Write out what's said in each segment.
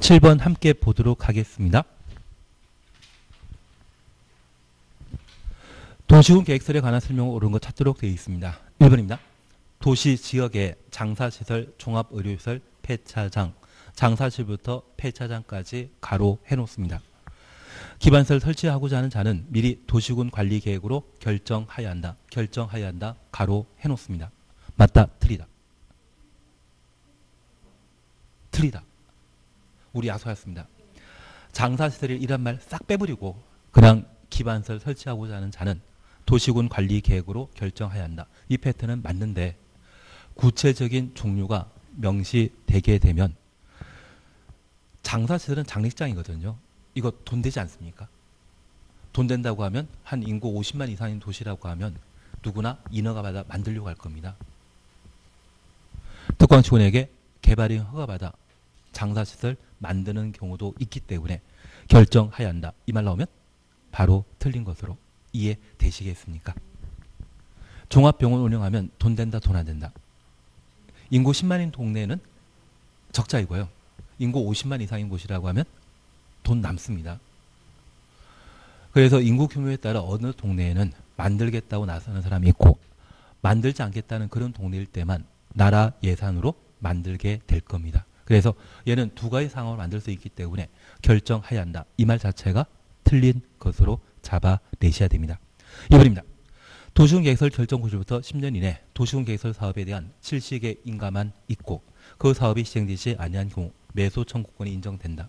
7번 함께 보도록 하겠습니다. 도시군 계획설에 관한 설명을 옳은 것 찾도록 되어 있습니다. 1번입니다. 도시 지역의 장사시설, 종합의료시설, 폐차장, 장사실부터 폐차장까지 가로 해놓습니다. 기반설 설치하고자 하는 자는 미리 도시군 관리 계획으로 결정하여야 한다. 결정하여야 한다. 가로 해놓습니다. 맞다. 틀리다. 틀리다. 우리 야소였습니다. 장사시설을 이란 말싹 빼버리고 그냥 기반설 설치하고자 하는 자는 도시군 관리 계획으로 결정해야 한다. 이 패턴은 맞는데 구체적인 종류가 명시되게 되면 장사시설은 장례식장이거든요. 이거 돈 되지 않습니까? 돈 된다고 하면 한 인구 50만 이상인 도시라고 하면 누구나 인허가 받아 만들려고 할 겁니다. 특광시군에게 개발이 허가받아 장사시설 만드는 경우도 있기 때문에 결정해야 한다. 이 말 나오면 바로 틀린 것으로 이해되시겠습니까? 종합병원 운영하면 돈 된다, 돈 안 된다. 인구 10만인 동네는 적자이고요. 인구 50만 이상인 곳이라고 하면 돈 남습니다. 그래서 인구 규모에 따라 어느 동네에는 만들겠다고 나서는 사람이 있고 만들지 않겠다는 그런 동네일 때만 나라 예산으로 만들게 될 겁니다. 그래서 얘는 두 가지 상황을 만들 수 있기 때문에 결정해야 한다. 이 말 자체가 틀린 것으로 잡아내셔야 됩니다. 2번입니다. 도시군 계획설 결정 구실부터 10년 이내 도시군 계획설 사업에 대한 실시계 인가만 있고 그 사업이 시행되지 아니한 경우 매수 청구권이 인정된다.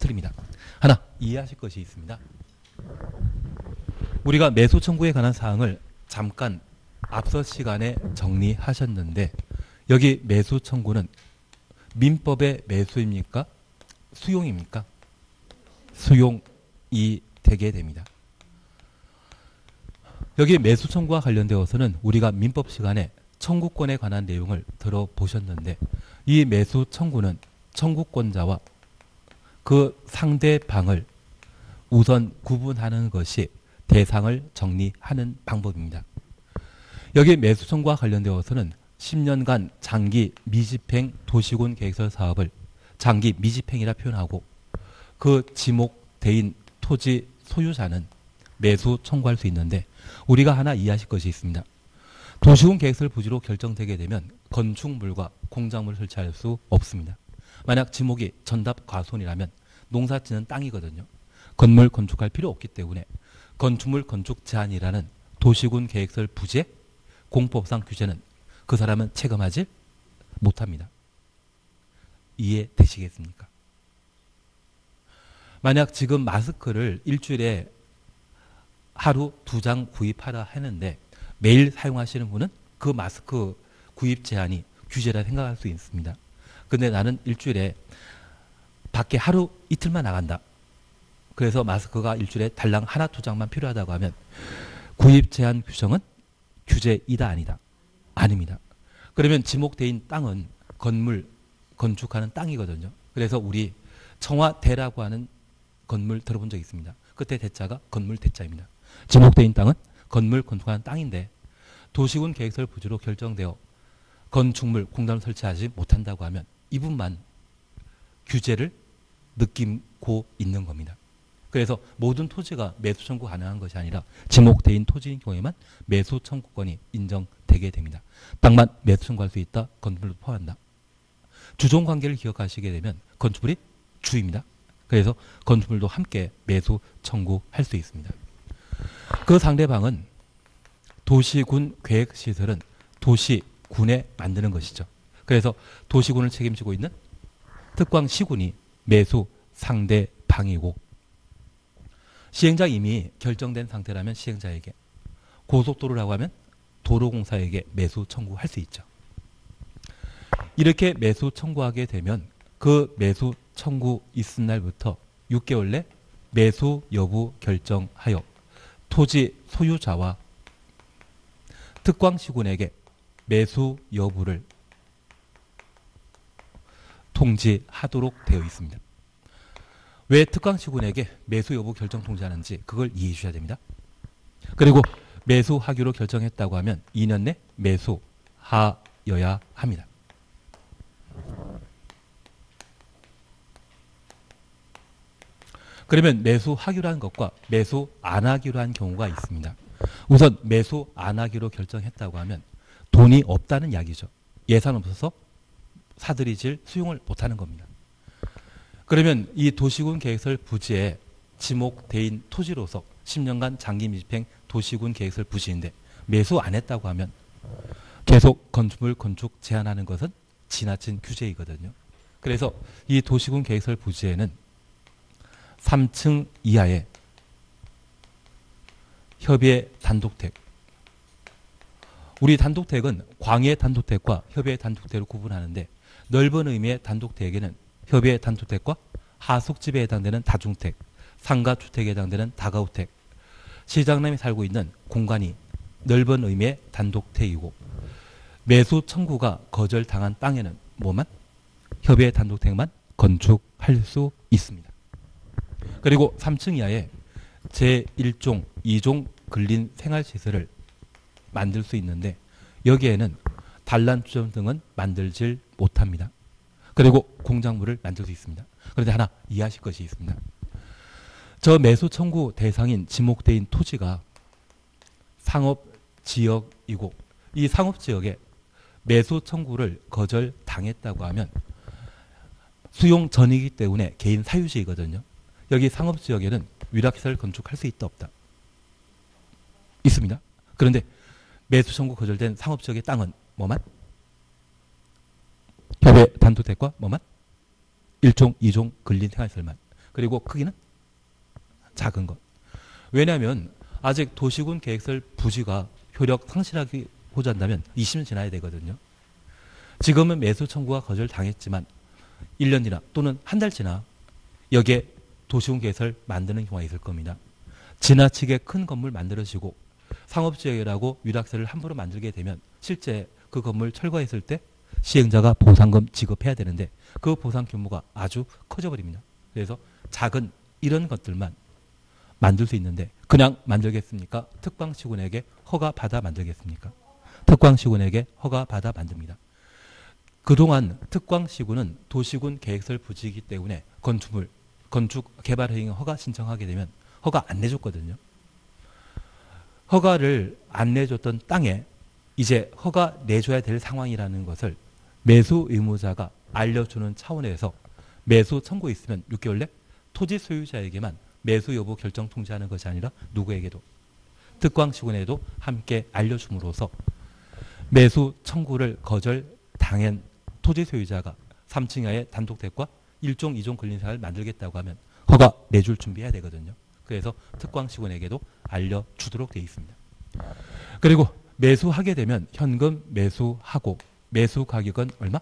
틀립니다. 하나 이해하실 것이 있습니다. 우리가 매수 청구에 관한 사항을 잠깐 앞서 시간에 정리하셨는데 여기 매수 청구는 민법의 매수입니까? 수용입니까? 수용이 되게 됩니다. 여기 매수 청구와 관련되어서는 우리가 민법 시간에 청구권에 관한 내용을 들어보셨는데 이 매수 청구는 청구권자와 그 상대방을 우선 구분하는 것이 대상을 정리하는 방법입니다. 여기 매수 청구와 관련되어서는 10년간 장기 미집행 도시군 계획설 사업을 장기 미집행이라 표현하고 그 지목 대인 토지 소유자는 매수 청구할 수 있는데 우리가 하나 이해하실 것이 있습니다. 도시군 계획설 부지로 결정되게 되면 건축물과 공작물을 설치할 수 없습니다. 만약 지목이 전답 과손이라면 농사 짓는 땅이거든요. 건물 건축할 필요 없기 때문에 건축물 건축 제한이라는 도시군 계획설 부지의 공법상 규제는 그 사람은 체감하지 못합니다. 이해되시겠습니까? 만약 지금 마스크를 일주일에 하루 두 장 구입하라 하는데 매일 사용하시는 분은 그 마스크 구입 제한이 규제라 생각할 수 있습니다. 근데 나는 일주일에 밖에 하루 이틀만 나간다. 그래서 마스크가 일주일에 달랑 하나 두 장만 필요하다고 하면 구입 제한 규정은 규제이다 아니다. 아닙니다. 그러면 지목대인 땅은 건물 건축하는 땅이거든요. 그래서 우리 청와대라고 하는 건물 들어본 적 있습니다. 그때 대자가 건물 대자입니다. 지목대인 땅은 건물 건축하는 땅인데 도시군 계획설 부지로 결정되어 건축물 공단을 설치하지 못한다고 하면 이분만 규제를 느끼고 있는 겁니다. 그래서 모든 토지가 매수 청구 가능한 것이 아니라 지목대인 토지인 경우에만 매수 청구권이 인정되게 됩니다. 땅만 매수 청구할 수 있다. 건물도 포함한다. 주종 관계를 기억하시게 되면 건축물이 주입니다. 그래서 건축물도 함께 매수 청구할 수 있습니다. 그 상대방은 도시군 계획시설은 도시군에 만드는 것이죠. 그래서 도시군을 책임지고 있는 특광시군이 매수 상대방이고 시행자 이미 결정된 상태라면 시행자에게 고속도로라고 하면 도로공사에게 매수 청구할 수 있죠. 이렇게 매수 청구하게 되면 그 매수 청구 있은 날부터 6개월 내 매수 여부 결정하여 토지 소유자와 특광시군에게 매수 여부를 통지하도록 되어 있습니다. 왜 특광시군에게 매수 여부 결정 통지하는지 그걸 이해해 주셔야 됩니다. 그리고 매수하기로 결정했다고 하면 2년 내 매수하여야 합니다. 그러면 매수하기로 한 것과 매수 안 하기로 한 경우가 있습니다. 우선 매수 안 하기로 결정했다고 하면 돈이 없다는 이야기죠. 예산 없어서 사들이질 수용을 못하는 겁니다. 그러면 이 도시군 계획설 부지에 지목 대인 토지로서 10년간 장기 밀집행 도시군 계획설 부지인데 매수 안 했다고 하면 계속 건축물 건축 제한하는 것은 지나친 규제이거든요. 그래서 이 도시군 계획설 부지에는 3층 이하의 협의 단독택. 우리 단독택은 광해 단독택과 협의 단독택을 구분하는데 넓은 의미의 단독택에는 협의 단독택과 하숙집에 해당되는 다중택, 상가주택에 해당되는 다가구택, 시장남이 살고 있는 공간이 넓은 의미의 단독택이고 매수 청구가 거절당한 땅에는 뭐만? 협의 단독택만 건축할 수 있습니다. 그리고 3층 이하에 제1종, 2종 근린 생활시설을 만들 수 있는데 여기에는 단란 주점 등은 만들질 못합니다. 그리고 공작물을 만들 수 있습니다. 그런데 하나 이해하실 것이 있습니다. 저 매수 청구 대상인 지목대인 토지가 상업 지역이고 이 상업 지역에 매수 청구를 거절 당했다고 하면 수용 전이기 때문에 개인 사유지이거든요. 여기 상업 지역에는 위락시설 건축할 수 있다 없다. 있습니다. 그런데 매수 청구 거절된 상업 지역의 땅은 뭐만? 협의 단독택과 뭐만? 1종, 2종 근린 생활설만. 그리고 크기는 작은 것. 왜냐하면 아직 도시군 계획설 부지가 효력 상실하기보자 한다면 20년 지나야 되거든요. 지금은 매수 청구가 거절당했지만 1년 지나 또는 한 달 지나 여기에 도시군 계획설 만드는 경우가 있을 겁니다. 지나치게 큰 건물 만들어지고 상업지역이라고 위락세를 함부로 만들게 되면 실제 그 건물 철거했을 때 시행자가 보상금 지급해야 되는데 그 보상 규모가 아주 커져버립니다. 그래서 작은 이런 것들만 만들 수 있는데 그냥 만들겠습니까? 특광시군에게 허가 받아 만들겠습니까? 특광시군에게 허가 받아 만듭니다. 그동안 특광시군은 도시군 계획설 부지이기 때문에 건축물, 건축 개발 행위 허가 신청하게 되면 허가 안 내줬거든요. 허가를 안 내줬던 땅에 이제 허가 내줘야 될 상황이라는 것을 매수 의무자가 알려주는 차원에서 매수 청구 있으면 6개월 내 토지 소유자에게만 매수 여부 결정 통지하는 것이 아니라 누구에게도 특광시군에도 함께 알려줌으로써 매수 청구를 거절 당한 토지 소유자가 3층 이하의 단독택과 1종, 2종 근린사를 만들겠다고 하면 허가 내줄 준비해야 되거든요. 그래서 특광시군에게도 알려주도록 되어 있습니다. 그리고 매수하게 되면 현금 매수하고 매수 가격은 얼마?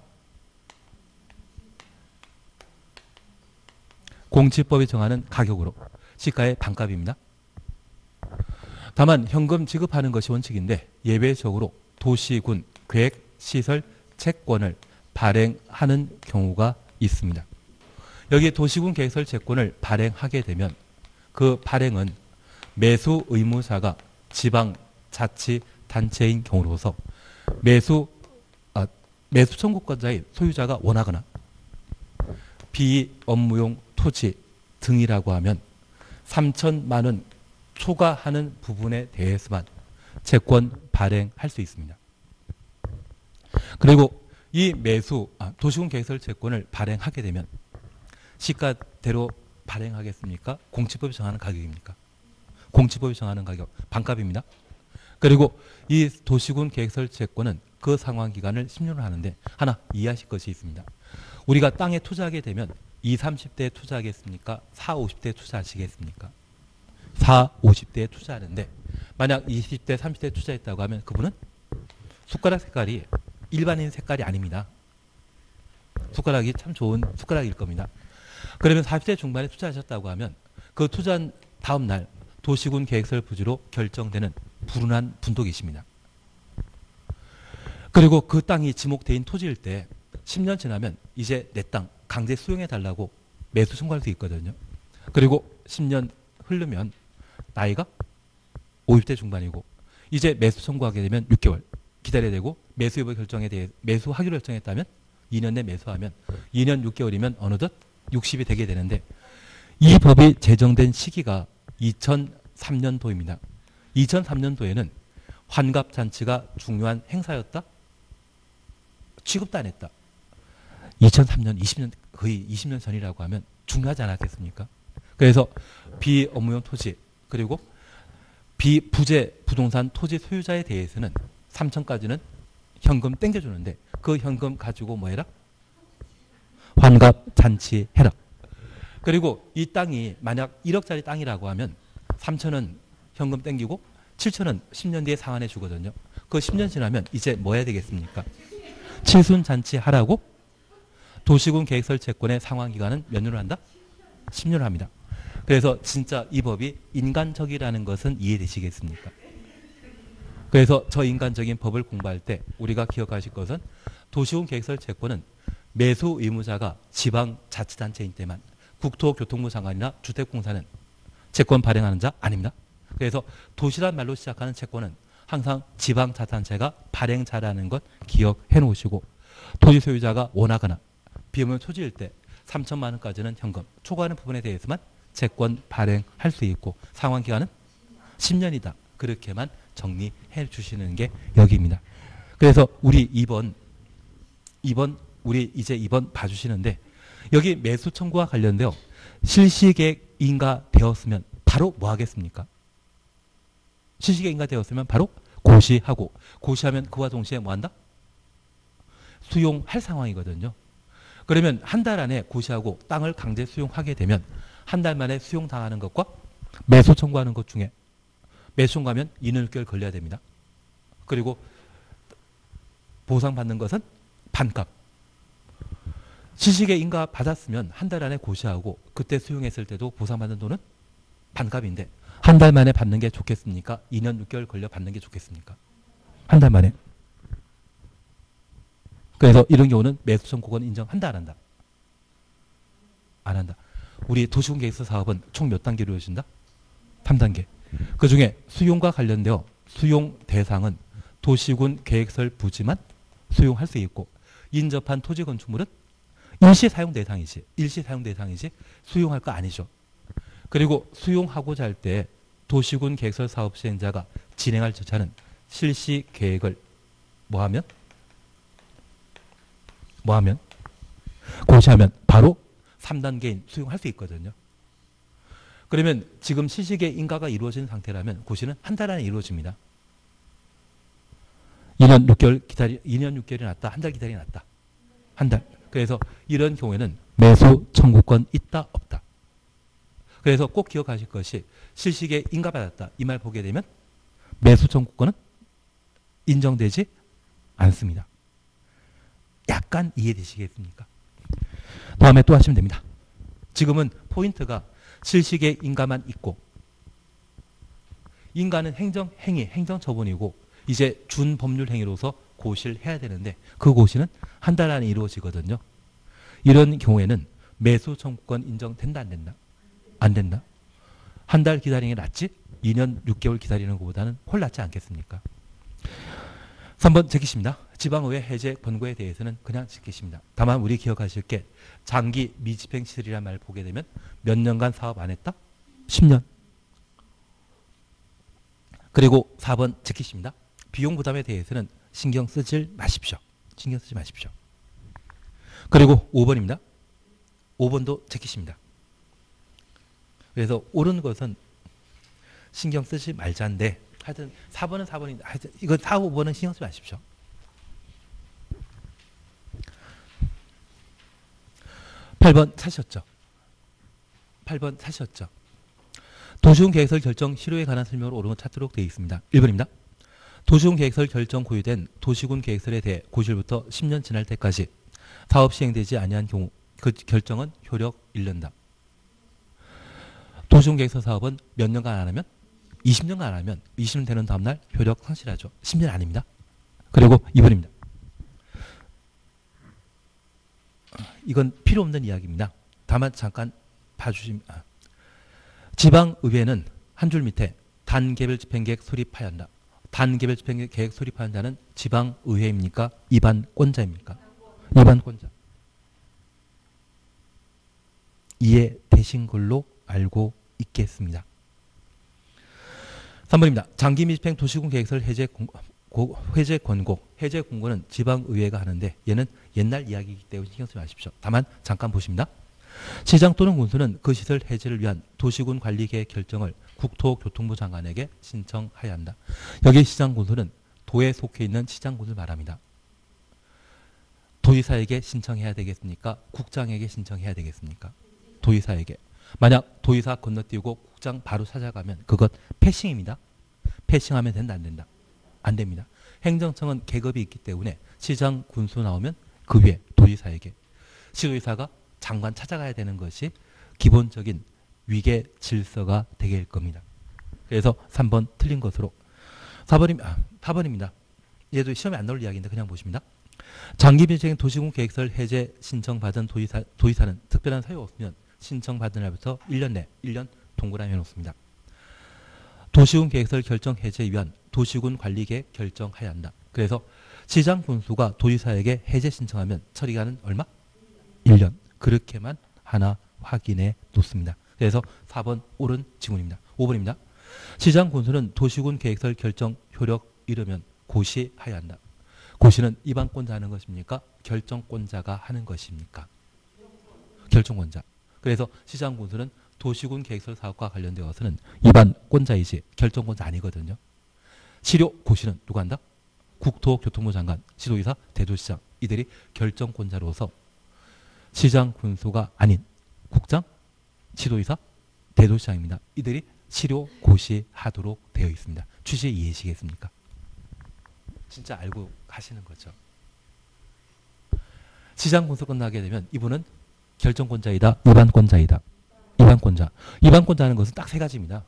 공시법이 정하는 가격으로 시가의 반값입니다. 다만 현금 지급하는 것이 원칙인데 예외적으로 도시군 계획 시설 채권을 발행하는 경우가 있습니다. 여기 도시군 계획설 채권을 발행하게 되면 그 발행은 매수 의무사가 지방 자치 단체인 경우로서 매수 아, 매수 청구권자의 소유자가 원하거나 비업무용 토지 등이라고 하면 3천만 원 초과하는 부분에 대해서만 채권 발행할 수 있습니다. 그리고 이 매수 아, 도시군 계획설 채권을 발행하게 되면 시가대로 발행하겠습니까? 공치법이 정하는 가격입니까? 공치법이 정하는 가격 반값입니다. 그리고 이 도시군 계획설 채권은 그 상환 기간을 10년을 하는데 하나 이해하실 것이 있습니다. 우리가 땅에 투자하게 되면 20, 30대에 투자하겠습니까? 4, 50대에 투자하시겠습니까? 4, 50대에 투자하는데 만약 20대, 30대에 투자했다고 하면 그분은 숟가락 색깔이 일반인 색깔이 아닙니다. 숟가락이 참 좋은 숟가락일 겁니다. 그러면 40대 중반에 투자하셨다고 하면 그 투자한 다음 날 도시군 계획설 부지로 결정되는 불운한 분독이십니다. 그리고 그 땅이 지목대인 토지일 때 10년 지나면 이제 내 땅 강제 수용해 달라고 매수 청구할 수 있거든요. 그리고 10년 흐르면 나이가 50대 중반이고 이제 매수 청구하게 되면 6개월 기다려야 되고 매수 여부 결정에 대해 매수하기로 결정했다면 2년 내 매수하면 2년 6개월이면 어느덧 60이 되게 되는데 이 법이 제정된 시기가 2003년도입니다. 2003년도에는 환갑잔치가 중요한 행사였다? 취급도 안 했다. 2003년, 20년, 거의 20년 전이라고 하면 중요하지 않았겠습니까? 그래서 비업무용 토지, 그리고 비부재 부동산 토지 소유자에 대해서는 3천까지는 현금 땡겨주는데 그 현금 가지고 뭐 해라? 환갑 잔치 해라. 그리고 이 땅이 만약 1억짜리 땅이라고 하면 3천은 현금 땡기고 7천은 10년 뒤에 상환해 주거든요. 그 10년 지나면 이제 뭐 해야 되겠습니까? 칠순 잔치 하라고 도시군 계획설 채권의 상환 기간은 몇 년을 한다? 10년을 합니다. 그래서 진짜 이 법이 인간적이라는 것은 이해되시겠습니까? 그래서 저 인간적인 법을 공부할 때 우리가 기억하실 것은 도시군 계획설 채권은 매수 의무자가 지방 자치단체인 때만 국토교통부 장관이나 주택공사는 채권 발행하는 자 아닙니다. 그래서 도시란 말로 시작하는 채권은 항상 지방 자치단체가 발행자라는 것 기억해 놓으시고 토지 소유자가 원하거나 비용을 초지일 때 3천만 원까지는 현금 초과하는 부분에 대해서만 채권 발행할 수 있고 상환 기간은 10년이다. 그렇게만 정리해 주시는 게 여기입니다. 그래서 우리 2번 2번 우리 이제 2번 봐주시는데 여기 매수 청구와 관련되어 실시계획 인가되었으면 바로 뭐 하겠습니까? 실시계획 인가 되었으면 바로 고시하고 고시하면 그와 동시에 뭐 한다? 수용할 상황이거든요. 그러면 한 달 안에 고시하고 땅을 강제 수용하게 되면 한 달 만에 수용당하는 것과 매수 청구하는 것 중에 매수 청구하면 2년 6개월 걸려야 됩니다. 그리고 보상받는 것은 반값. 시식의 인가 받았으면 한 달 안에 고시하고 그때 수용했을 때도 보상받는 돈은 반값인데 한 달 만에 받는 게 좋겠습니까? 2년 6개월 걸려 받는 게 좋겠습니까? 한 달 만에. 그래서 이런 경우는 매수 청구권 인정한다 안 한다? 안 한다. 우리 도시군 계획서 사업은 총 몇 단계로 이루어진다? 3단계. 그 중에 수용과 관련되어 수용 대상은 도시군 계획설 부지만 수용할 수 있고 인접한 토지 건축물은 일시 사용 대상이지 일시 사용 대상이지 수용할 거 아니죠. 그리고 수용하고자 할 때 도시군 계획설 사업 시행자가 진행할 절차는 실시 계획을 뭐 하면 뭐 하면 고시하면 바로 3단계인 수용할 수 있거든요. 그러면 지금 실시계 인가가 이루어진 상태라면 고시는 한 달 안에 이루어집니다. 2년 6개월 기다리 2년 6개월이 낫다. 한 달 기다리 낫다. 한 달. 그래서 이런 경우에는 매수 청구권 있다 없다. 그래서 꼭 기억하실 것이 실시계 인가받았다. 이 말 보게 되면 매수 청구권은 인정되지 않습니다. 약간 이해되시겠습니까? 다음에 또 하시면 됩니다. 지금은 포인트가 실시계 인가만 있고 인가는 행정 행위, 행정 처분이고 이제 준 법률 행위로서 고시를 해야 되는데 그 고시는 한 달 안에 이루어지거든요. 이런 경우에는 매수 청구권 인정된다 안 된다? 안 된다. 한 달 기다리는 게 낫지 2년 6개월 기다리는 것보다는 훨 낫지 않겠습니까? 3번 제기십니다. 지방의회 해제 권고에 대해서는 그냥 지키십니다. 다만 우리 기억하실 게 장기 미집행 시설이란 말을 보게 되면 몇 년간 사업 안 했다? 10년. 그리고 4번 지키십니다. 비용 부담에 대해서는 신경 쓰질 마십시오. 신경 쓰지 마십시오. 그리고 5번입니다. 5번도 지키십니다. 그래서 옳은 것은 신경 쓰지 말자인데 하여튼 4번은 4번인데 하여튼 이거 4, 5번은 신경 쓰지 마십시오. 8번 사셨죠? 8번 사셨죠? 도시군 계획설 결정 실효에 관한 설명을 오르면 찾도록 되어 있습니다. 1번입니다. 도시군 계획설 결정 고유된 도시군 계획설에 대해 고실부터 10년 지날 때까지 사업 시행되지 아니한 경우 그 결정은 효력 잃는다. 계획설 사업은 몇 년간 안 하면 20년간 안 하면 20년 되는 다음날 효력 상실하죠. 10년 아닙니다. 그리고 2번입니다. 이건 필요 없는 이야기입니다. 다만 잠깐 봐주시면 아. 지방의회는 한 줄 밑에 단개별 집행계획 수립하였다. 단개별 집행계획 수립하는 자는 지방의회입니까? 입안권자입니까? 입안권자. 이해되시죠? 되신 걸로 알고 있겠습니다. 3번입니다. 장기 밀집행 도시군 계획설 해제 공, 고, 해제 권고. 해제 권고는 지방의회가 하는데 얘는 옛날 이야기이기 때문에 신경 쓰지 마십시오. 다만 잠깐 보십니다. 시장 또는 군수는 그 시설 해제를 위한 도시군 관리 계획 결정을 국토교통부 장관에게 신청하여야 한다. 여기 시장 군수는 도에 속해 있는 시장 군을 말합니다. 도의사에게 신청해야 되겠습니까? 국장에게 신청해야 되겠습니까? 도의사에게. 만약 도의사 건너뛰고 국장 바로 찾아가면 그것 패싱입니다. 패싱하면 된다 안 된다? 안 됩니다. 행정청은 계급이 있기 때문에 시장 군수 나오면 그 위에 도의사에게 시도의사가 장관 찾아가야 되는 것이 기본적인 위계 질서가 되게 될 겁니다. 그래서 3번 틀린 것으로 4번입니다. 아, 4번입니다. 얘도 시험에 안 나올 이야기인데 그냥 보십니다. 장기빈생 도시군 계획설 해제 신청받은 도의사, 도의사는 특별한 사유 없으면 신청받은 날부터 1년 내 1년 동그라미 해놓습니다. 도시군 계획설 결정 해제에 위한 도시군 관리계획 결정해야 한다. 그래서 시장 군수가 도의사에게 해제 신청하면 처리가는 얼마? 1년. 그렇게만 하나 확인해 놓습니다. 그래서 4번 옳은 지문입니다. 5번입니다. 시장 군수는 도시군 계획설 결정 효력 이르면 고시해야 한다. 고시는 입안권자 하는 것입니까? 결정권자가 하는 것입니까? 결정권자. 그래서 시장 군수는 도시군 계획설 사업과 관련되어서는 입안권자이지 결정권자 아니거든요. 시료 고시는 누가 한다? 국토교통부 장관, 시도의사, 대도시장 이들이 결정권자로서 시장 군수가 아닌 국장, 시도의사, 대도시장입니다. 이들이 시료 고시하도록 되어 있습니다. 취지 이해시겠습니까? 진짜 알고 가시는 거죠. 시장 군수 끝나게 되면 이분은 결정권자이다, 일반권자이다. 일반권자. 일반권자 는 것은 딱 세 가지입니다.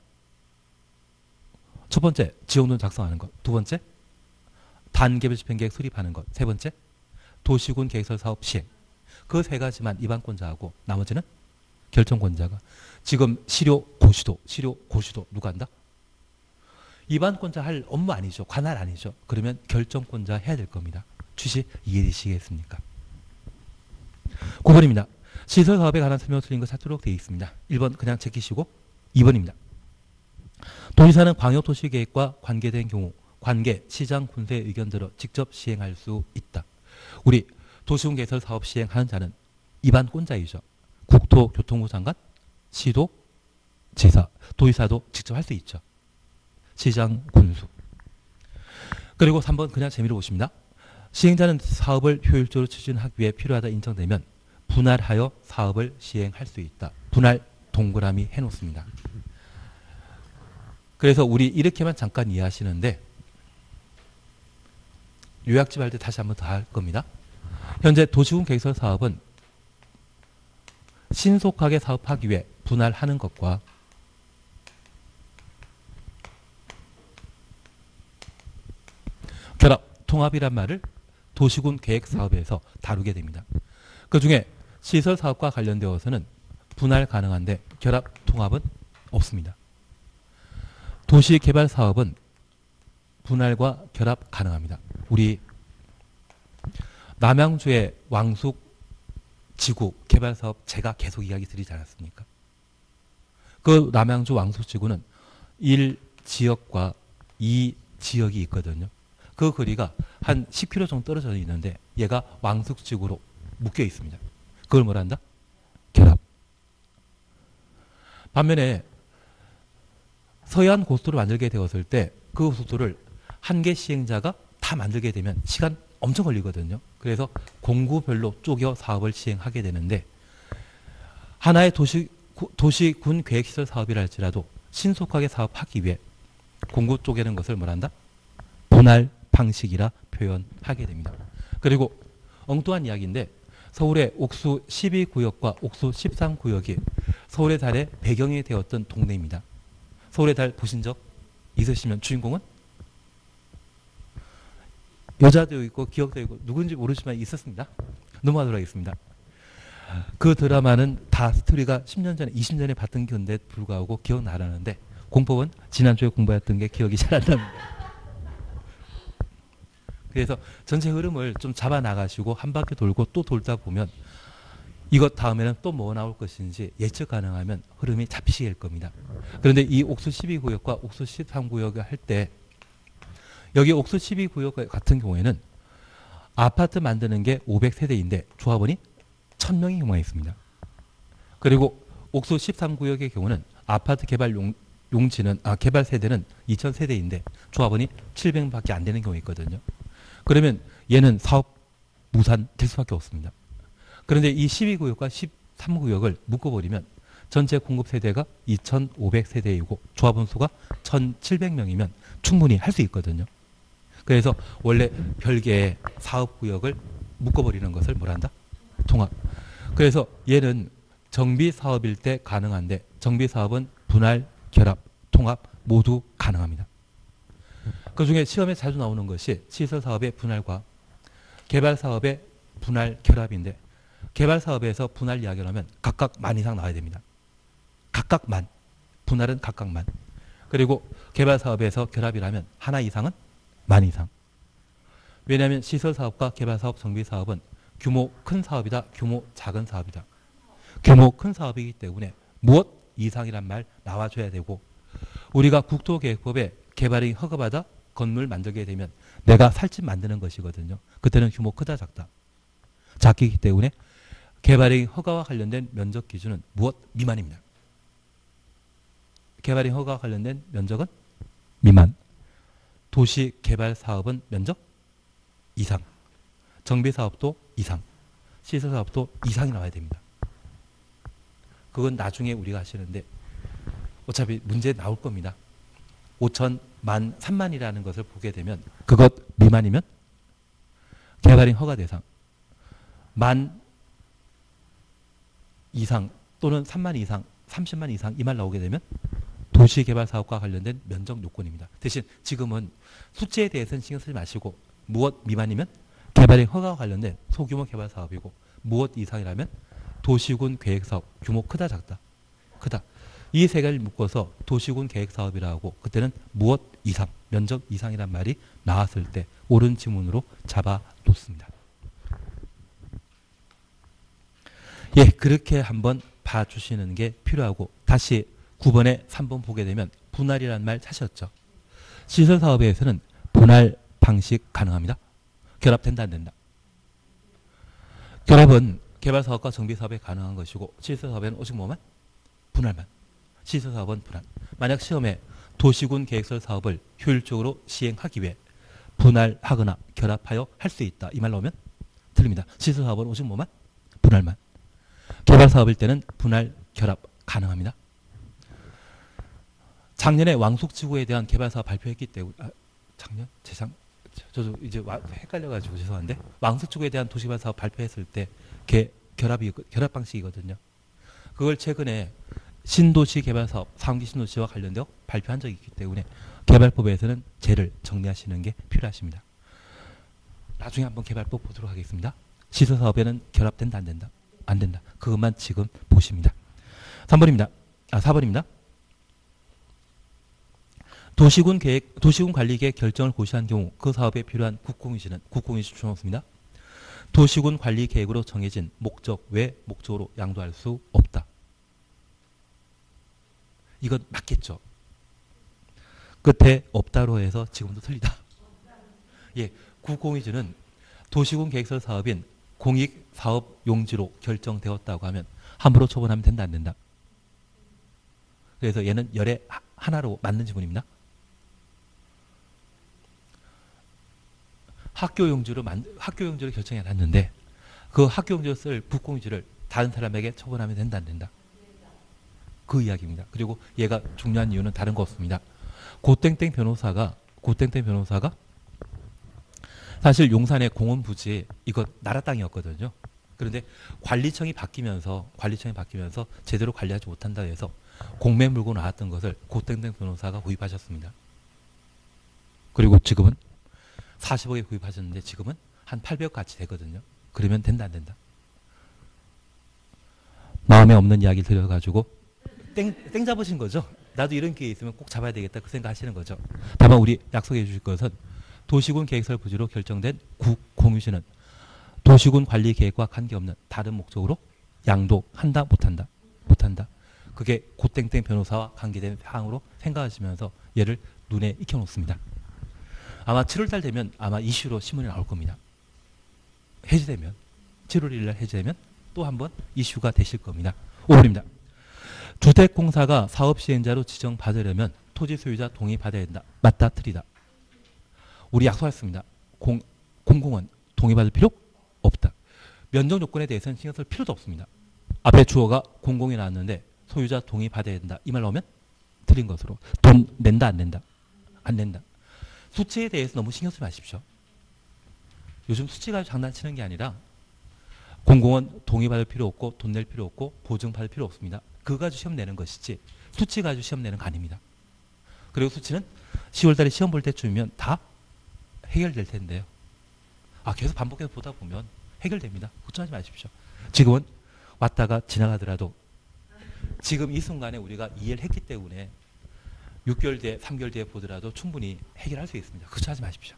첫 번째, 지원돈 작성하는 것. 두 번째, 단계별 집행계획 수립하는 것. 세 번째, 도시군 계획설 사업 시행. 그 세 가지만 일반권자하고 나머지는 결정권자가. 지금 시료 고시도, 시료 고시도 누가 한다? 입안권자 할 업무 아니죠. 관할 아니죠. 그러면 결정권자 해야 될 겁니다. 취지 이해되시겠습니까? 9번입니다. 시설 사업에 관한 설명 틀린 거 찾도록 되어 있습니다. 1번 그냥 제끼시고 2번입니다. 도지사는 광역도시계획과 관계된 경우 관계, 시장, 군수의 의견대로 직접 시행할 수 있다. 우리 도시군 개설 사업 시행하는 자는 입안권자이죠. 국토교통부 장관, 시도, 지사, 도의사도 직접 할 수 있죠. 시장, 군수. 그리고 3번 그냥 재미로 보십니다. 시행자는 사업을 효율적으로 추진하기 위해 필요하다 인정되면 분할하여 사업을 시행할 수 있다. 분할 동그라미 해놓습니다. 그래서 우리 이렇게만 잠깐 이해하시는데 요약집 할 때 다시 한번 더 할 겁니다. 현재 도시군 계획설 사업은 신속하게 사업하기 위해 분할하는 것과 결합, 통합이란 말을 도시군 계획 사업에서 다루게 됩니다. 그 중에 시설 사업과 관련되어서는 분할 가능한데 결합, 통합은 없습니다. 도시 개발 사업은 분할과 결합 가능합니다. 우리 남양주의 왕숙 지구 개발 사업 제가 계속 이야기 드리지 않았습니까? 그 남양주 왕숙 지구는 1 지역과 2 지역이 있거든요. 그 거리가 한 10km 정도 떨어져 있는데 얘가 왕숙 지구로 묶여 있습니다. 그걸 뭐라 한다? 결합. 반면에 서해안 고속도로 만들게 되었을 때 그 고속도로를 한 개 시행자가 다 만들게 되면 시간 엄청 걸리거든요. 그래서 공구별로 쪼개 사업을 시행하게 되는데 하나의 도시 도시군 계획시설 사업이라 할지라도 신속하게 사업하기 위해 공구 쪼개는 것을 뭐란다? 분할 방식이라 표현하게 됩니다. 그리고 엉뚱한 이야기인데 서울의 옥수 12구역과 옥수 13구역이 서울의 달의 배경이 되었던 동네입니다. 서울의 달 보신 적 있으시면 주인공은 여자도 있고 기억도 있고 누군지 모르지만 있었습니다. 넘어가도록 하겠습니다. 그 드라마는 다 스토리가 10년 전에 20년 에 봤던 건데 불구하고 기억나라는데 공법은 지난주에 공부했던 게 기억이 잘 안 납니다. 그래서 전체 흐름을 좀 잡아 나가시고 한 바퀴 돌고 또 돌다 보면 이것 다음에는 또 뭐 나올 것인지 예측 가능하면 흐름이 잡히실 겁니다. 그런데 이 옥수 12구역과 옥수 13구역을 할 때 여기 옥수 12구역 같은 경우에는 아파트 만드는 게 500세대인데 조합원이 1000명이 경망했습니다. 그리고 옥수 13구역의 경우는 아파트 개발 용, 용지는 아 개발 세대는 2000세대인데 조합원이 700밖에 안 되는 경우 있거든요. 그러면 얘는 사업 무산 될 수밖에 없습니다. 그런데 이 12구역과 13구역을 묶어버리면 전체 공급 세대가 2,500세대이고 조합원 수가 1,700명이면 충분히 할 수 있거든요. 그래서 원래 별개의 사업구역을 묶어버리는 것을 뭐란다? 통합. 그래서 얘는 정비 사업일 때 가능한데 정비 사업은 분할, 결합, 통합 모두 가능합니다. 그 중에 시험에 자주 나오는 것이 시설 사업의 분할과 개발 사업의 분할 결합인데 개발 사업에서 분할 이야기를 하면 각각 만 이상 나와야 됩니다. 각각 만. 분할은 각각 만. 그리고 개발 사업에서 결합이라면 하나 이상은 만 이상. 왜냐하면 시설 사업과 개발 사업, 정비 사업은 규모 큰 사업이다, 규모 작은 사업이다. 규모 큰 사업이기 때문에 무엇 이상이란 말 나와줘야 되고 우리가 국토계획법에 개발이 허가받아 건물 만들게 되면 내가 살 집 만드는 것이거든요. 그때는 규모 크다 작다. 작기 때문에 개발의 허가와 관련된 면적 기준은 무엇 미만입니다. 개발의 허가와 관련된 면적은 미만. 도시 개발 사업은 면적 이상. 정비 사업도 이상. 시설 사업도 이상이 나와야 됩니다. 그건 나중에 우리가 하시는데 어차피 문제 나올 겁니다. 5천, 만, 3만이라는 것을 보게 되면 그것 미만이면 개발인 허가 대상. 만 이상 또는 3만 이상, 30만 이상 이 말 나오게 되면 도시개발 사업과 관련된 면적 요건입니다. 대신 지금은 수치에 대해서는 신경 쓰지 마시고 무엇 미만이면 개발의 허가와 관련된 소규모 개발 사업이고 무엇 이상이라면 도시군 계획 사업 규모 크다 작다 크다 이 세 가지를 묶어서 도시군 계획 사업이라고 그때는 무엇 이상 면적 이상이란 말이 나왔을 때 옳은 지문으로 잡아 놓습니다. 예, 그렇게 한번 봐 주시는 게 필요하고 다시 9번에 3번 보게 되면 분할이라는 말 사셨죠. 시설 사업에서는 분할 방식 가능합니다. 결합된다 안 된다. 결합은 개발 사업과 정비 사업에 가능한 것이고 시설 사업에는 오직 뭐만 분할만. 시설 사업은 분할. 만약 시험에 도시군 계획설 사업을 효율적으로 시행하기 위해 분할하거나 결합하여 할 수 있다. 이 말 나오면 틀립니다. 시설 사업은 오직 뭐만 분할만. 개발 사업일 때는 분할 결합 가능합니다. 작년에 왕숙지구에 대한 개발 사업 발표했기 때문에 아, 작년 재작 저도 이제 와, 헷갈려가지고 죄송한데 왕숙지구에 대한 도시개발 사업 발표했을 때 개, 결합이 결합 방식이거든요. 그걸 최근에 신도시 개발 사업 상기 신도시와 관련되어 발표한 적이 있기 때문에 개발법에서는 죄를 정리하시는 게 필요하십니다. 나중에 한번 개발법 보도록 하겠습니다. 시설 사업에는 결합된다 안 된다. 안 된다. 그것만 지금 보십니다. 3번입니다. 아, 4번입니다. 도시군 계획, 도시군 관리 계획 결정을 고시한 경우 그 사업에 필요한 국공유지는 국공유지 주없습니다. 도시군 관리 계획으로 정해진 목적 외 목적으로 양도할 수 없다. 이건 맞겠죠. 끝에 없다로 해서 지금도 틀리다. 예, 국공유지는 도시군 계획설 사업인 공익 사업 용지로 결정되었다고 하면 함부로 처분하면 된다 안 된다. 그래서 얘는 열의 하나로 맞는 지문입니다. 학교 용지로 만 학교 용지로 결정해 놨는데 그 학교 용지로 쓸 북공지를 다른 사람에게 처분하면 된다 안 된다. 그 이야기입니다. 그리고 얘가 중요한 이유는 다른 거 없습니다. 고땡땡 변호사가 고땡땡 변호사가 사실 용산의 공원 부지 이거 나라 땅이었거든요. 그런데 관리청이 바뀌면서 관리청이 바뀌면서 제대로 관리하지 못한다 해서 공매 물고 나왔던 것을 고땡땡 변호사가 구입하셨습니다. 그리고 지금은 40억에 구입하셨는데 지금은 한 800억 같이 되거든요. 그러면 된다 안 된다. 마음에 없는 이야기 들려가지고 땡, 땡 잡으신 거죠. 나도 이런 기회 있으면 꼭 잡아야 되겠다 그 생각 하시는 거죠. 다만 우리 약속해 주실 것은 도시군 계획설 부지로 결정된 국 공유지는 도시군 관리 계획과 관계없는 다른 목적으로 양도 한다 못한다 못한다. 그게 고땡땡 변호사와 관계된 사항으로 생각하시면서 얘를 눈에 익혀놓습니다. 아마 7월달 되면 아마 이슈로 신문에 나올 겁니다. 해제되면 7월 1일 날 해제되면 또 한 번 이슈가 되실 겁니다. 5번입니다. 주택공사가 사업시행자로 지정받으려면 토지 소유자 동의 받아야 된다. 맞다 틀리다. 우리 약속했습니다. 공, 공공은 동의받을 필요 없다. 면적 요건에 대해서는 신경 쓸 필요도 없습니다. 앞에 주어가 공공이 나왔는데 소유자 동의 받아야 된다. 이 말 나오면 틀린 것으로 돈 낸다 안 낸다 안 낸다. 수치에 대해서 너무 신경 쓰지 마십시오. 요즘 수치 가지고 장난치는 게 아니라 공공은 동의받을 필요 없고 돈 낼 필요 없고 보증받을 필요 없습니다. 그거 가지고 시험 내는 것이지 수치 가지고 시험 내는 거 아닙니다. 그리고 수치는 10월 달에 시험 볼 때쯤이면 다 해결될 텐데요. 아 계속 반복해서 보다 보면 해결됩니다. 걱정하지 마십시오. 지금은 왔다가 지나가더라도 지금 이 순간에 우리가 이해를 했기 때문에 6개월 뒤에 3개월 뒤에 보더라도 충분히 해결할 수 있습니다. 걱정하지 마십시오.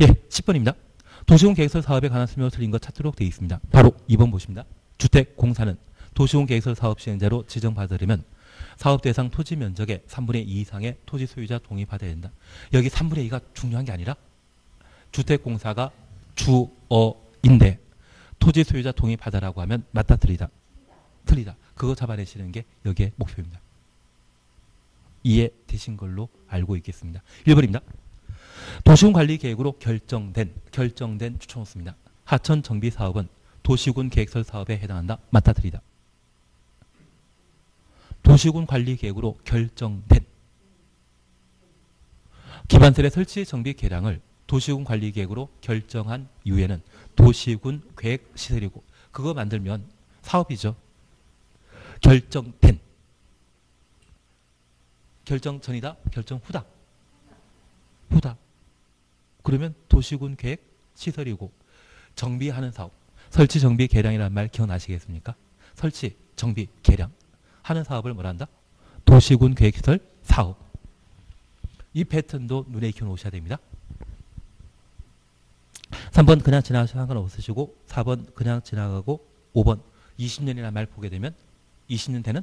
예, 10번입니다. 도시공 계획설 사업에 관한 설명을 틀린 것 찾도록 되어 있습니다. 바로 2번 보십니다. 주택 공사는 도시공 계획설 사업 시행자로 지정받으려면 사업 대상 토지 면적의 3분의 2 이상의 토지 소유자 동의 받아야 된다. 여기 3분의 2가 중요한 게 아니라 주택공사가 주어인데 토지 소유자 동의 받아라고 하면 맞다 틀리다. 틀리다. 그거 잡아내시는 게 여기에 목표입니다. 이해되신 걸로 알고 있겠습니다. 1번입니다. 도시군 관리 계획으로 결정된 결정된 추천호수입니다. 하천 정비 사업은 도시군 계획설 사업에 해당한다. 맞다 틀리다. 도시군 관리 계획으로 결정된 기반설의 설치 정비 계량을 도시군 관리 계획으로 결정한 이후에는 도시군 계획 시설이고 그거 만들면 사업이죠. 결정된 결정 전이다. 결정 후다. 후다. 그러면 도시군 계획 시설이고 정비하는 사업 설치 정비 계량이라는 말 기억나시겠습니까? 설치 정비 계량 하는 사업을 뭐란다? 도시군 계획시설 사업 이 패턴도 눈에 익혀 놓으셔야 됩니다. 3번 그냥 지나가셔도 상관없으시고 4번 그냥 지나가고 5번 20년이라는 말 보게 되면 20년 되는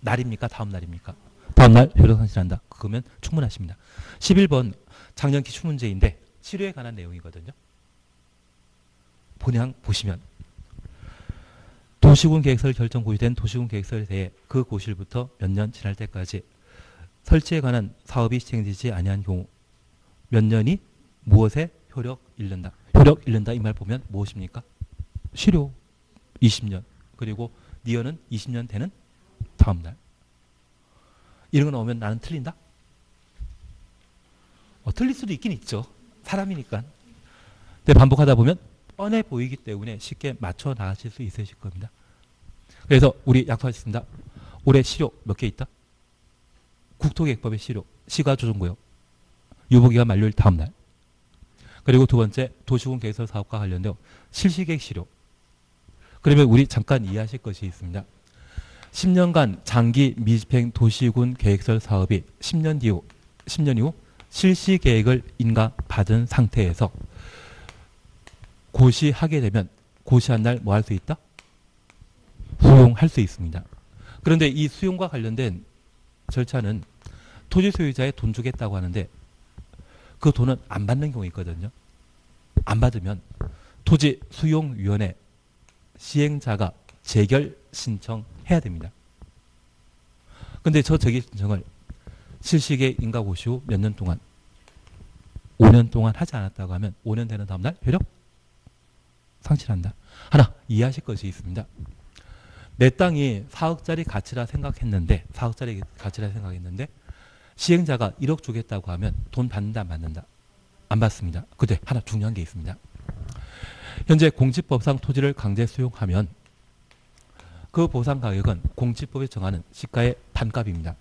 날입니까? 다음 날입니까? 다음 날 효력 상실한다. 그거면 충분하십니다. 11번 작년 기출 문제인데 치료에 관한 내용이거든요. 본향 보시면 도시군 계획설 결정 고시된 도시군 계획설에 대해 그 고실부터 몇 년 지날 때까지 설치에 관한 사업이 시행되지 아니한 경우 몇 년이 무엇에 효력 잃는다. 효력 잃는다 이 말 보면 무엇입니까? 실효 20년 그리고 니어는 20년 되는 다음 날 이런 거 나오면 나는 틀린다? 어, 틀릴 수도 있긴 있죠. 사람이니까. 근데 반복하다 보면 뻔해 보이기 때문에 쉽게 맞춰 나가실 수 있으실 겁니다. 그래서 우리 약속하셨습니다. 올해 실효 몇개 있다? 국토계획법의 실효, 시가조정구역, 유보기간 만료일 다음 날. 그리고 두 번째 도시군 계획설 사업과 관련되어 실시계획 실효. 그러면 우리 잠깐 이해하실 것이 있습니다. 10년간 장기 미집행 도시군 계획설 사업이 10년 뒤후 10년 이후 실시 계획을 인가받은 상태에서 고시하게 되면 고시한 날 뭐 할 수 있다? 수용할 수 있습니다. 그런데 이 수용과 관련된 절차는 토지 소유자의 돈 주겠다고 하는데 그 돈은 안 받는 경우 있거든요. 안 받으면 토지 수용위원회 시행자가 재결 신청해야 됩니다. 근데 저 재결 신청을 실시계 인가 고시 후 몇 년 동안 5년 동안 하지 않았다고 하면 5년 되는 다음 날 효력 상실한다. 하나 이해하실 것이 있습니다. 내 땅이 4억짜리 가치라 생각했는데 4억짜리 가치라 생각했는데 시행자가 1억 주겠다고 하면 돈 받는다 안 받는다? 안 받습니다. 근데 하나 중요한 게 있습니다. 현재 공지법상 토지를 강제 수용하면 그 보상 가격은 공지법이 정하는 시가의 반값입니다.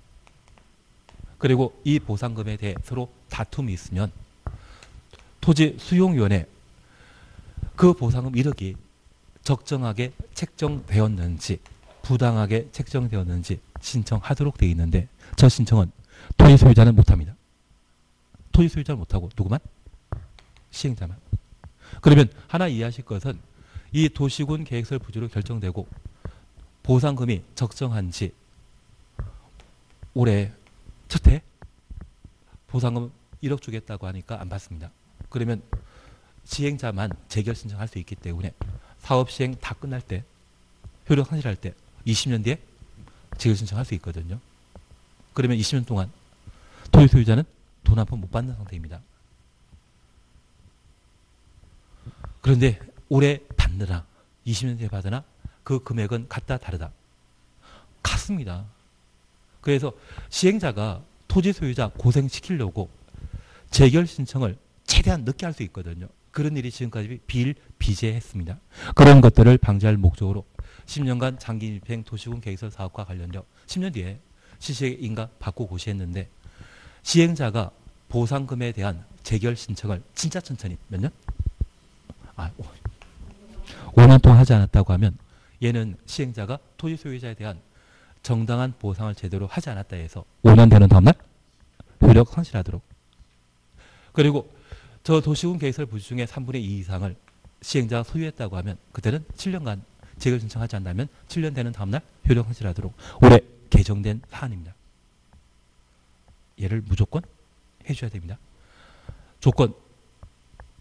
그리고 이 보상금에 대해 서로 다툼이 있으면 토지 수용위원회 그 보상금 1억이 적정하게 책정되었는지 부당하게 책정되었는지 신청하도록 되어 있는데 저 신청은 토지 소유자는 못합니다. 토지 소유자는 못하고 누구만? 시행자만. 그러면 하나 이해하실 것은 이 도시군 계획설 부지로 결정되고 보상금이 적정한지 올해 첫해 보상금 1억 주겠다고 하니까 안 받습니다. 그러면 시행자만 재결 신청할 수 있기 때문에 사업 시행 다 끝날 때 효력 상실할 때 20년 뒤에 재결 신청할 수 있거든요. 그러면 20년 동안 토지 소유자는 돈 한 푼 못 받는 상태입니다. 그런데 올해 받느라 20년 뒤에 받으나 그 금액은 같다 다르다. 같습니다. 그래서 시행자가 토지 소유자 고생시키려고 재결 신청을 최대한 늦게 할 수 있거든요. 그런 일이 지금까지 비일비재했습니다. 그런 것들을 방지할 목적으로 10년간 장기 집행 도시군 계획설 사업과 관련되어 10년 뒤에 시시에 인가 받고 고시했는데 시행자가 보상금에 대한 재결 신청을 진짜 천천히 몇 년? 아, 5년 동안 하지 않았다고 하면 얘는 시행자가 토지 소유자에 대한 정당한 보상을 제대로 하지 않았다 해서 5년 되는 다음날 효력 상실하도록 그리고 저 도시군 계획설 부지 중에 3분의 2 이상을 시행자가 소유했다고 하면 그때는 7년간 재결 신청하지 않다면 7년 되는 다음날 효력 상실하도록 올해 개정된 사안입니다. 얘를 무조건 해줘야 됩니다. 조건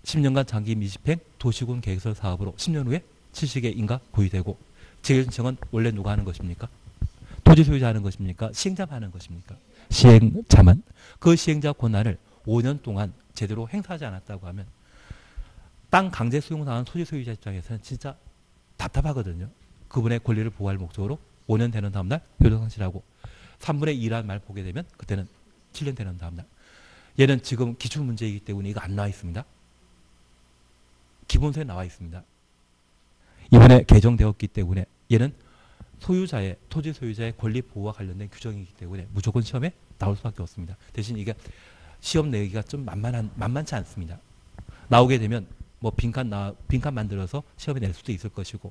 10년간 장기 미집행 도시군 계획설 사업으로 10년 후에 70개 인가 보유되고 재결 신청은 원래 누가 하는 것입니까? 토지 소유자 하는 것입니까? 시행자만 하는 것입니까? 시행자만. 그 시행자 권한을 5년 동안 제대로 행사하지 않았다고 하면 땅 강제 수용당한 토지 소유자 입장에서는 진짜 답답하거든요. 그분의 권리를 보호할 목적으로 5년 되는 다음날 효력 상실하고 3분의 2라는 말 보게 되면 그때는 7년 되는 다음날. 얘는 지금 기출 문제이기 때문에 이거 안 나와 있습니다. 기본서에 나와 있습니다. 이번에 개정되었기 때문에 얘는 소유자의 토지 소유자의 권리 보호와 관련된 규정이기 때문에 무조건 시험에 나올 수밖에 없습니다. 대신 이게 시험 내기가 좀 만만한 만만치 않습니다. 나오게 되면 뭐 빈칸 나 빈칸 만들어서 시험에 낼 수도 있을 것이고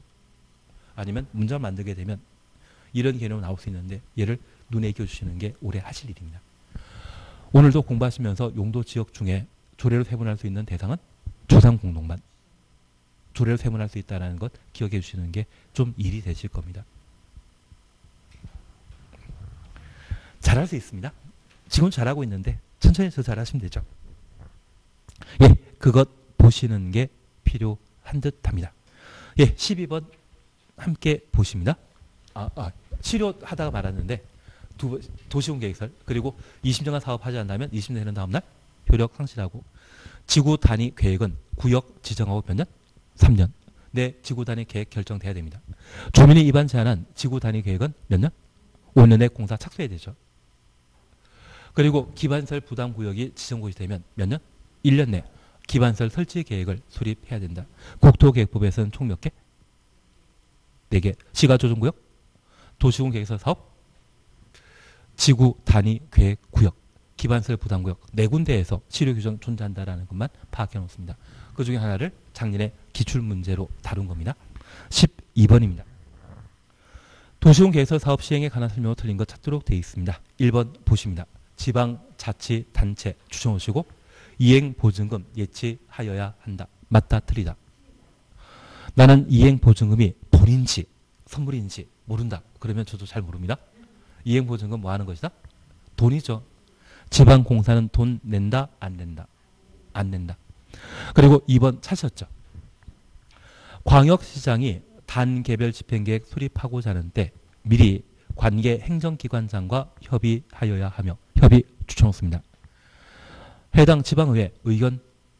아니면 문제 만들게 되면 이런 개념 나올 수 있는데 얘를 눈에 익혀 주시는 게 올해 하실 일입니다. 오늘도 공부하시면서 용도 지역 중에 조례로 세분할 수 있는 대상은 조상 공동만 조례로 세분할 수 있다는 것 기억해 주시는 게 좀 일이 되실 겁니다. 잘할 수 있습니다. 지금 잘하고 있는데 천천히 더 잘하시면 되죠. 예, 그것 보시는 게 필요한 듯 합니다. 예, 12번 함께 보십니다. 아, 아 치료하다가 말았는데 두 도시군 계획설 그리고 20년간 사업하지 않다면 20년 되는 다음 날 효력 상실하고 지구 단위 계획은 구역 지정하고 몇 년? 3년. 내 지구 단위 계획 결정돼야 됩니다. 주민이 입안 제한한 지구 단위 계획은 몇 년? 5년 내 공사 착수해야 되죠. 그리고 기반설 부담 구역이 지정구역이 되면 몇 년? 1년 내 기반설 설치 계획을 수립해야 된다. 국토계획법에서는 총 몇 개? 4개. 시가조정구역, 도시군 계획서 사업, 지구 단위 계획 구역, 기반설 부담 구역 네 군데에서 치료 규정 존재한다라는 것만 파악해 놓습니다. 그 중에 하나를 작년에 기출 문제로 다룬 겁니다. 12번입니다. 도시군 계획서 사업 시행에 관한 설명을 틀린 것 찾도록 되어 있습니다. 1번 보십니다. 지방자치단체 추천오시고 이행보증금 예치하여야 한다. 맞다 틀리다. 나는 이행보증금이 돈인지 선물인지 모른다. 그러면 저도 잘 모릅니다. 이행보증금 뭐 하는 것이다? 돈이죠. 지방공사는 돈 낸다? 안 낸다? 안 낸다. 그리고 2번 찾으셨죠. 광역시장이 단개별 집행계획 수립하고자 하는 때 미리 관계 행정기관장과 협의하여야 하며 협의 추천했습니다. 해당 지방의회 의견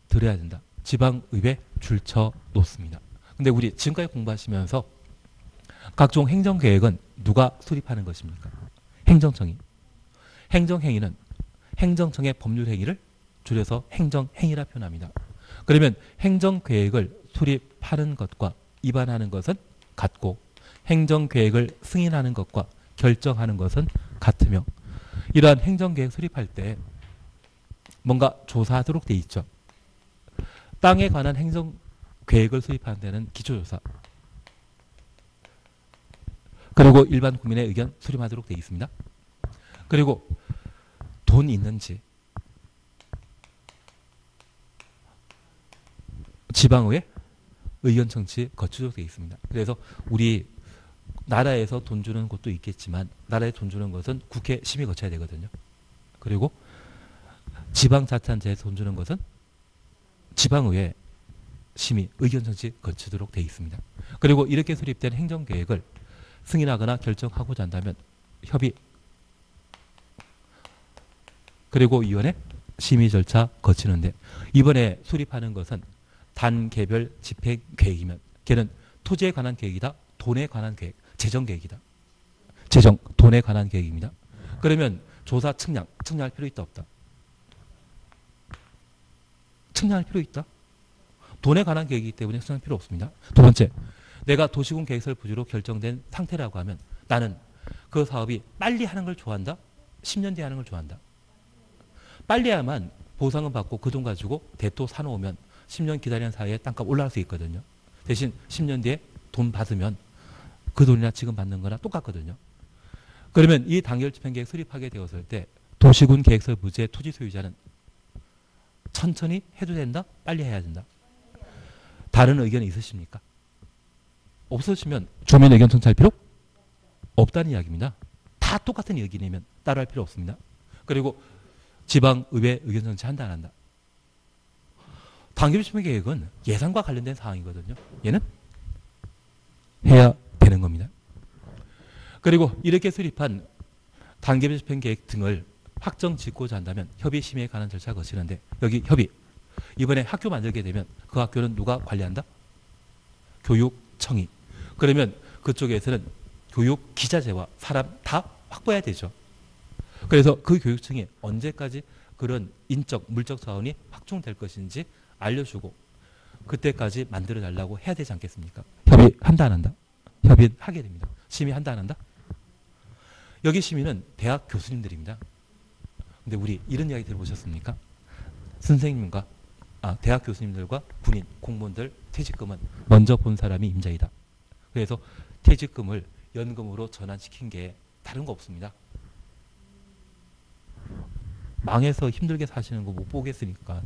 들어야 된다. 지방의회 줄쳐 놓습니다. 근데 우리 지금까지 공부하시면서 각종 행정계획은 누가 수립하는 것입니까? 행정청이. 행정행위는 행정청의 법률행위를 줄여서 행정행위라 표현합니다. 그러면 행정계획을 수립하는 것과 입안하는 것은 같고 행정계획을 승인하는 것과 결정하는 것은 같으며 이러한 행정계획 수립할 때 뭔가 조사하도록 돼 있죠. 땅에 관한 행정 계획을 수립하는 데는 기초조사 그리고 일반 국민의 의견 수렴하도록 돼 있습니다. 그리고 돈 있는지 지방의회 의견 청취 거치도록 되어 있습니다. 그래서 우리 나라에서 돈 주는 곳도 있겠지만 나라에 돈 주는 것은 국회 심의 거쳐야 되거든요. 그리고 지방자치단체에서 돈 주는 것은 지방의회 심의 의견 청취 거치도록 되어 있습니다. 그리고 이렇게 수립된 행정계획을 승인하거나 결정하고자 한다면 협의 그리고 위원회 심의 절차 거치는데 이번에 수립하는 것은 단계별 집행 계획이면 걔는 토지에 관한 계획이다. 돈에 관한 계획, 재정 계획이다. 재정, 돈에 관한 계획입니다. 그러면 조사 측량, 측량할 필요 있다 없다. 측량할 필요 있다. 돈에 관한 계획이기 때문에 측량할 필요 없습니다. 두 번째, 내가 도시군 계획설 부지로 결정된 상태라고 하면 나는 그 사업이 빨리 하는 걸 좋아한다. 10년 뒤에 하는 걸 좋아한다. 빨리 해야만 보상은 받고 그 돈 가지고 대토 사놓으면 10년 기다리는 사이에 땅값 올라갈 수 있거든요. 대신 10년 뒤에 돈 받으면 그 돈이나 지금 받는 거나 똑같거든요. 그러면 이 단결 집행계획 수립하게 되었을 때 도시군 계획설 부지의 토지 소유자는 천천히 해도 된다? 빨리 해야 된다? 다른 의견이 있으십니까? 없으시면 주민 의견 청취할 필요 없다는 이야기입니다. 다 똑같은 의견이면 따로 할 필요 없습니다. 그리고 지방의회 의견 청취한다 안 한다? 단계별 집행 계획은 예산과 관련된 사항이거든요. 얘는 해야 되는 겁니다. 그리고 이렇게 수립한 단계별 집행 계획 등을 확정 짓고자 한다면 협의 심의에 관한 절차가 거치는데 여기 협의 이번에 학교 만들게 되면 그 학교는 누가 관리한다? 교육청이. 그러면 그쪽에서는 교육 기자재와 사람 다 확보해야 되죠. 그래서 그 교육청이 언제까지 그런 인적, 물적 자원이 확충될 것인지 알려주고 그때까지 만들어 달라고 해야 되지 않겠습니까? 협의한다 안 한다? 협의하게 됩니다. 심의한다 안 한다? 여기 심의는 대학 교수님들입니다. 근데 우리 이런 이야기 들어보셨습니까? 선생님과 아, 대학 교수님들과 군인, 공무원들 퇴직금은 먼저 본 사람이 임자이다. 그래서 퇴직금을 연금으로 전환시킨 게 다른 거 없습니다. 망해서 힘들게 사시는 거 못 보겠으니까.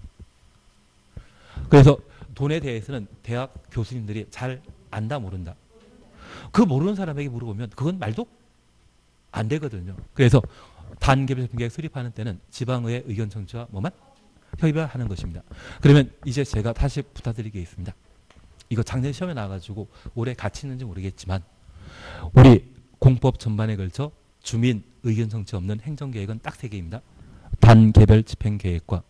그래서 돈에 대해서는 대학 교수님들이 잘 안다 모른다. 그 모르는 사람에게 물어보면 그건 말도 안 되거든요. 그래서 단계별 계획 수립하는 때는 지방의회 의견 청취와 뭐만 협의하는 것입니다. 그러면 이제 제가 다시 부탁드리겠습니다. 이거 작년 시험에 나와가지고 올해 같이 있는지 모르겠지만 우리 공법 전반에 걸쳐 주민 의견 청취 없는 행정계획은 딱 세 개입니다. 단계별 집행계획과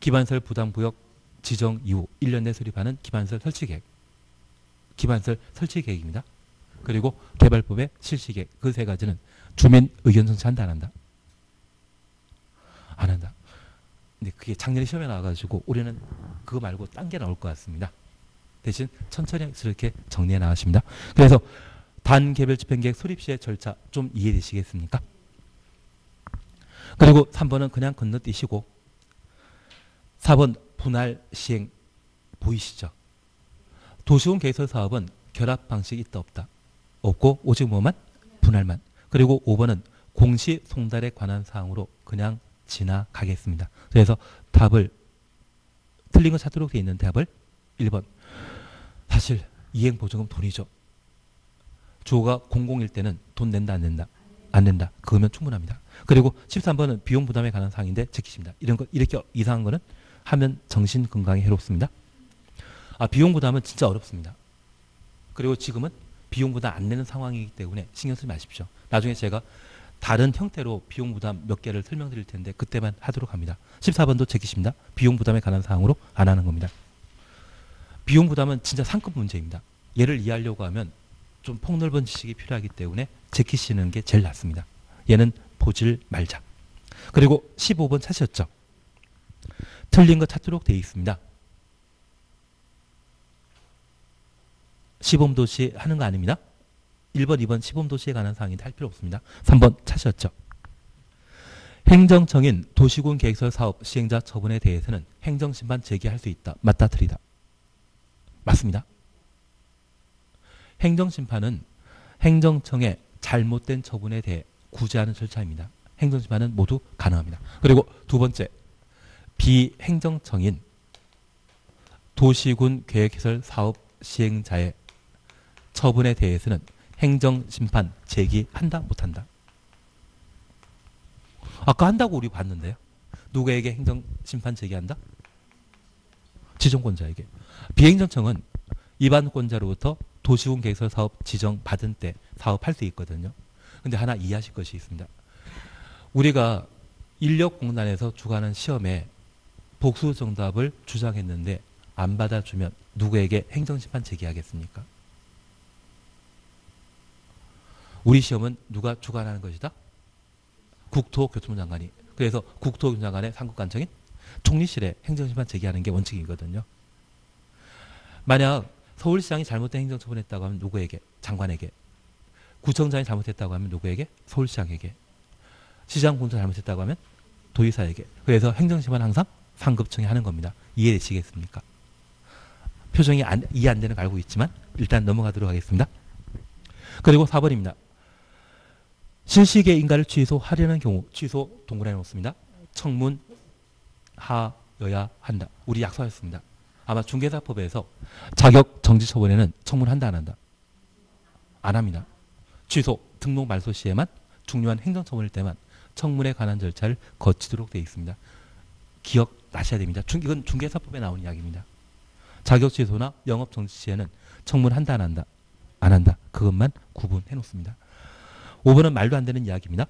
기반설 부담구역 지정 이후 1년 내 수립하는 기반설 설치계획. 기반설 설치계획입니다. 그리고 개발법의 실시계획. 그세 가지는 주민 의견 청취한다 안 한다? 안 한다. 근데 그게 작년에 시험에 나와가지고 올해는 그거 말고 딴 게 나올 것 같습니다. 대신 천천히 이렇게 정리해 나가십니다. 그래서 단계별 집행계획 수립 시의 절차 좀 이해되시겠습니까? 그리고 3번은 그냥 건너뛰시고 4번 분할 시행 보이시죠? 도시군 개설 사업은 결합 방식이 있다 없다? 없고 오직 뭐만? 분할만. 그리고 5번은 공시 송달에 관한 사항으로 그냥 지나가겠습니다. 그래서 답을 틀린 거 찾도록 되어 있는 답을 1번. 사실 이행보증금 돈이죠. 주가 공공일 때는 돈 낸다 안 낸다? 안 낸다. 그거면 충분합니다. 그리고 13번은 비용 부담에 관한 사항인데 지키십니다. 이런 거 이렇게 이상한 거는 하면 정신 건강에 해롭습니다. 아, 비용 부담은 진짜 어렵습니다. 그리고 지금은 비용 부담 안 내는 상황이기 때문에 신경 쓰지 마십시오. 나중에 제가 다른 형태로 비용 부담 몇 개를 설명드릴 텐데 그때만 하도록 합니다. 14번도 제기십니다. 비용 부담에 관한 사항으로 안 하는 겁니다. 비용 부담은 진짜 상급 문제입니다. 얘를 이해하려고 하면 좀 폭넓은 지식이 필요하기 때문에 제키시는 게 제일 낫습니다. 얘는 보질 말자. 그리고 15번 찾으셨죠? 틀린 거 찾도록 되어 있습니다. 시범도시 하는 거 아닙니다. 1번, 2번 시범도시에 관한 사항인데 할 필요 없습니다. 3번 찾으셨죠? 행정청인 도시군 계획설 사업 시행자 처분에 대해서는 행정심판 제기할 수 있다. 맞다, 틀리다. 맞습니다. 행정심판은 행정청의 잘못된 처분에 대해 구제하는 절차입니다. 행정심판은 모두 가능합니다. 그리고 두 번째, 비행정청인 도시군 계획개설 사업 시행자의 처분에 대해서는 행정심판 제기한다 못한다. 아까 한다고 우리 봤는데요. 누구에게 행정심판 제기한다? 지정권자에게. 비행정청은 입안권자로부터 도시군 계획설 사업 지정 받은 때 사업할 수 있거든요. 근데 하나 이해하실 것이 있습니다. 우리가 인력공단에서 주관하는 시험에 복수 정답을 주장했는데 안 받아주면 누구에게 행정심판 제기하겠습니까? 우리 시험은 누가 주관하는 것이다? 국토교통부 장관이. 그래서 국토교통부 장관의 상급관청인 총리실에 행정심판 제기하는 게 원칙이거든요. 만약 서울시장이 잘못된 행정처분했다고 하면 누구에게? 장관에게. 구청장이 잘못했다고 하면 누구에게? 서울시장에게. 시장 공사 잘못했다고 하면 도의사에게. 그래서 행정심판 항상 상급청이 하는 겁니다. 이해되시겠습니까? 표정이 안, 이해 안 되는 거 알고 있지만 일단 넘어가도록 하겠습니다. 그리고 4번입니다. 실시계 인가를 취소하려는 경우 취소 동그라미 놓습니다. 청문 하여야 한다. 우리 약속하셨습니다. 아마 중개사법에서 자격 정지 처분에는 청문한다 안 한다. 안 합니다. 취소 등록 말소 시에만 중요한 행정 처분일 때만 청문에 관한 절차를 거치도록 되어 있습니다. 기억나셔야 됩니다. 중, 이건 중개사법에 나온 이야기입니다. 자격 취소나 영업 정지 시에는 청문한다 안 한다. 안 한다. 그것만 구분해 놓습니다. 5번은 말도 안 되는 이야기입니다.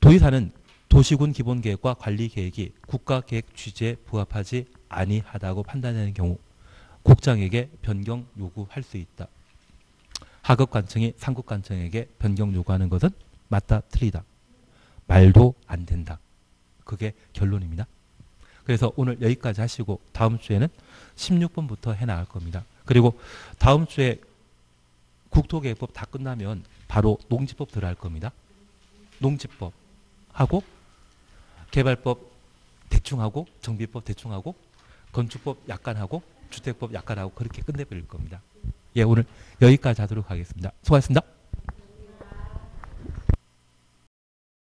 도의사는 도시군 기본계획과 관리계획이 국가계획 취지에 부합하지 아니하다고 판단되는 경우 국장에게 변경 요구할 수 있다. 하급 관청이 상급 관청에게 변경 요구하는 것은 맞다 틀리다. 말도 안 된다. 그게 결론입니다. 그래서 오늘 여기까지 하시고 다음 주에는 16번부터 해 나갈 겁니다. 그리고 다음 주에 국토계획법 다 끝나면 바로 농지법 들어갈 겁니다. 농지법 하고 개발법 대충 하고 정비법 대충 하고 건축법 약간 하고 주택법 약간 하고 그렇게 끝내버릴 겁니다. 예, 오늘 여기까지 하도록 하겠습니다. 수고하셨습니다.